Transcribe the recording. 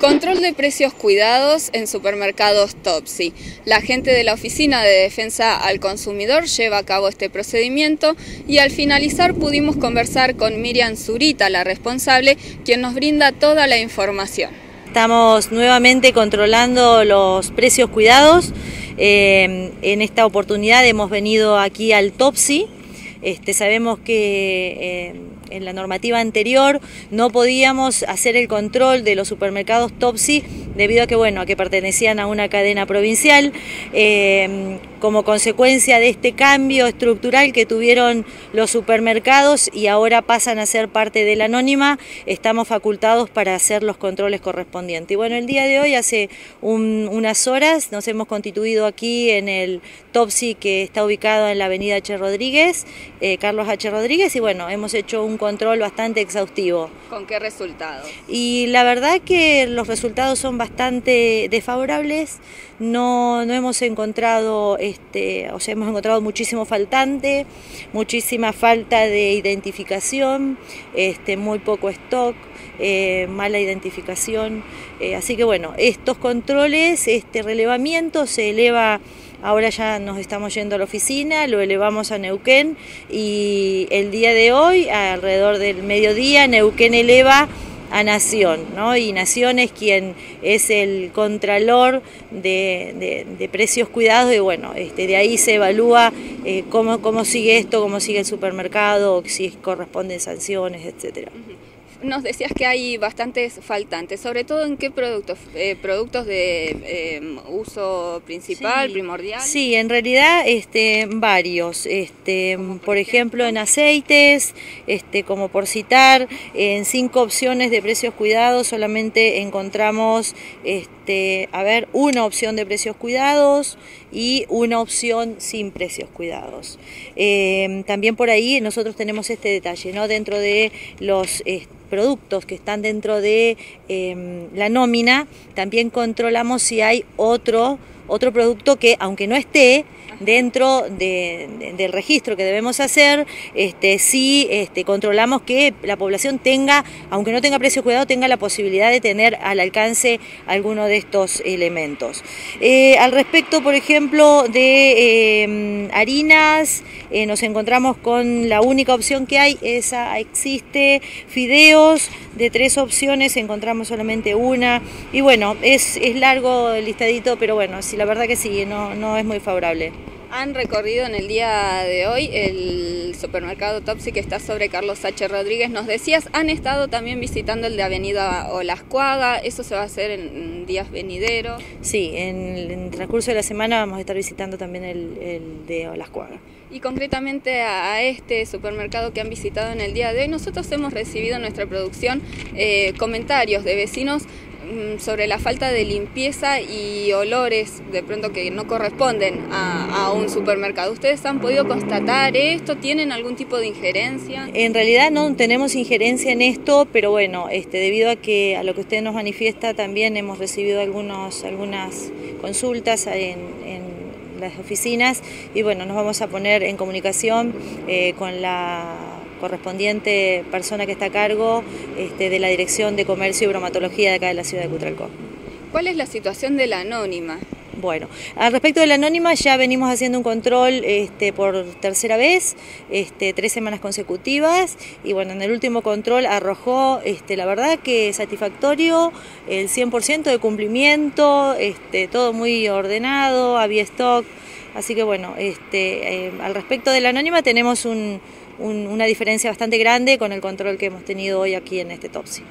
Control de precios cuidados en supermercados Topsy. La gente de la Oficina de Defensa al Consumidor lleva a cabo este procedimiento y al finalizar pudimos conversar con Miriam Zurita, la responsable, quien nos brinda toda la información. Estamos nuevamente controlando los precios cuidados. Eh, en esta oportunidad hemos venido aquí al Topsy. Este, sabemos que eh, en la normativa anterior no podíamos hacer el control de los supermercados Topsy debido a que bueno a que pertenecían a una cadena provincial eh, como consecuencia de este cambio estructural que tuvieron los supermercados y ahora pasan a ser parte de la anónima estamos facultados para hacer los controles correspondientes y bueno el día de hoy hace unas horas nos hemos constituido aquí en el Topsy que está ubicado en la avenida H. Rodríguez eh, Carlos H. Rodríguez y bueno hemos hecho un control bastante exhaustivo. ¿Con qué resultados? Y la verdad que los resultados son bastante desfavorables. No, no hemos encontrado, este, o sea, hemos encontrado muchísimo faltante, muchísima falta de identificación, este, muy poco stock. Eh, mala identificación. Eh, así que bueno, estos controles, este relevamiento se eleva Ahora ya nos estamos yendo a la oficina, lo elevamos a Neuquén y el día de hoy, alrededor del mediodía, Neuquén eleva a Nación, ¿no? Y Nación es quien es el contralor de, precios cuidados y bueno, este, de ahí se evalúa eh, cómo, cómo sigue esto, cómo sigue el supermercado, si corresponden sanciones, etcétera. Nos decías que hay bastantes faltantes, sobre todo en qué productos, eh, productos de em, uso principal, primordial. Sí, en realidad este, varios, este, por ejemplo en aceites, este, como por citar, en cinco opciones de precios cuidados solamente encontramos, este, a ver, una opción de precios cuidados y una opción sin precios cuidados. Em, también por ahí nosotros tenemos este detalle, ¿no? Dentro de los productos que están dentro de em, la nómina, también controlamos si hay otro, otro producto que, aunque no esté, dentro del registro que debemos hacer, este, sí este, controlamos que la población tenga, aunque no tenga precio cuidado, tenga la posibilidad de tener al alcance alguno de estos elementos. Eh, al respecto, por ejemplo, de em, harinas, eh, nos encontramos con la única opción que hay, esa existe, fideos, de tres opciones encontramos solamente una, y bueno, es, largo el listadito, pero bueno, sí, la verdad que sí, no es muy favorable. Han recorrido en el día de hoy el supermercado Topsy que está sobre Carlos H. Rodríguez. Nos decías, han estado también visitando el de Avenida Olascuaga. ¿Eso se va a hacer en días venideros? Sí, en el transcurso de la semana vamos a estar visitando también el, de Olascuaga. Y concretamente a, este supermercado que han visitado en el día de hoy, nosotros hemos recibido en nuestra producción eh, comentarios de vecinos sobre la falta de limpieza y olores de pronto que no corresponden a, un supermercado. ¿Ustedes han podido constatar esto? ¿Tienen algún tipo de injerencia? En realidad no tenemos injerencia en esto, pero bueno, este, debido a que a lo que usted nos manifiesta también hemos recibido algunos, algunas consultas en, las oficinas y bueno, nos vamos a poner en comunicación eh, con la correspondiente persona que está a cargo este, de la Dirección de Comercio y Bromatología de acá de la ciudad de Cutralcó. ¿Cuál es la situación de la anónima? Bueno, al respecto de la anónima ya venimos haciendo un control este, por tercera vez, este, tres semanas consecutivas y bueno, en el último control arrojó, este, la verdad que satisfactorio, el 100% de cumplimiento, este, todo muy ordenado, había stock, así que bueno, este, eh, al respecto de la anónima tenemos un, una diferencia bastante grande con el control que hemos tenido hoy aquí en este Topsy.